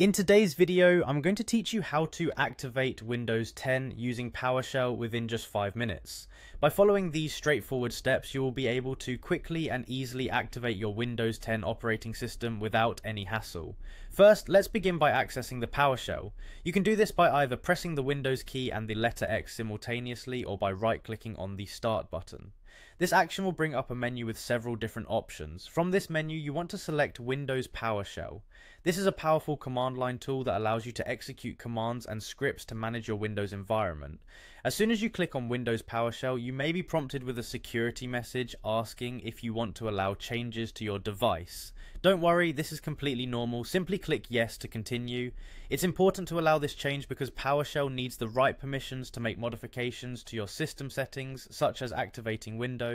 In today's video, I'm going to teach you how to activate Windows 10 using PowerShell within just 5 minutes. By following these straightforward steps, you will be able to quickly and easily activate your Windows 10 operating system without any hassle. First, let's begin by accessing the PowerShell. You can do this by either pressing the Windows key and the letter X simultaneously or by right clicking on the Start button. This action will bring up a menu with several different options. From this menu, you want to select Windows PowerShell. This is a powerful command line tool that allows you to execute commands and scripts to manage your Windows environment. As soon as you click on Windows PowerShell, you may be prompted with a security message asking if you want to allow changes to your device. Don't worry, this is completely normal. Simply click yes to continue. It's important to allow this change because PowerShell needs the right permissions to make modifications to your system settings, such as activating Windows.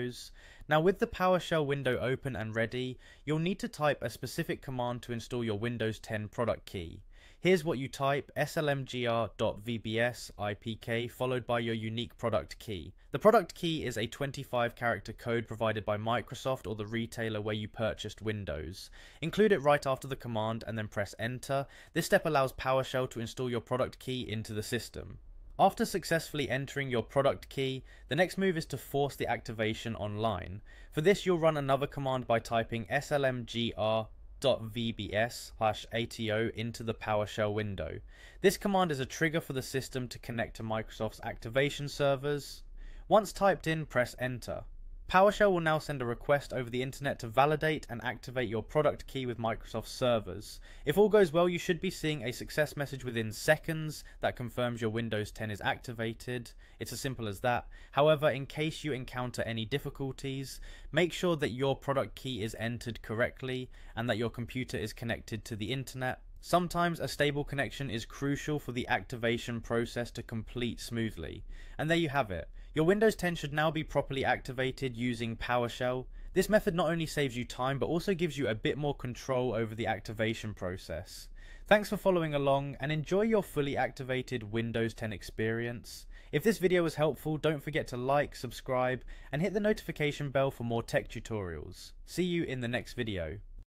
Now with the PowerShell window open and ready, you'll need to type a specific command to install your Windows 10 product key. Here's what you type slmgr.vbs IPK followed by your unique product key. The product key is a 25 character code provided by Microsoft or the retailer where you purchased Windows. Include it right after the command and then press enter. This step allows PowerShell to install your product key into the system. After successfully entering your product key, the next move is to force the activation online. For this you'll run another command by typing slmgr .vbs ato into the PowerShell window. This command is a trigger for the system to connect to Microsoft's activation servers. Once typed in, press enter. PowerShell will now send a request over the internet to validate and activate your product key with Microsoft servers. If all goes well, you should be seeing a success message within seconds that confirms your Windows 10 is activated. It's as simple as that. However, in case you encounter any difficulties, make sure that your product key is entered correctly and that your computer is connected to the internet. Sometimes a stable connection is crucial for the activation process to complete smoothly. And there you have it. Your Windows 10 should now be properly activated using PowerShell. This method not only saves you time but also gives you a bit more control over the activation process. Thanks for following along and enjoy your fully activated Windows 10 experience. If this video was helpful, don't forget to like, subscribe, and hit the notification bell for more tech tutorials. See you in the next video.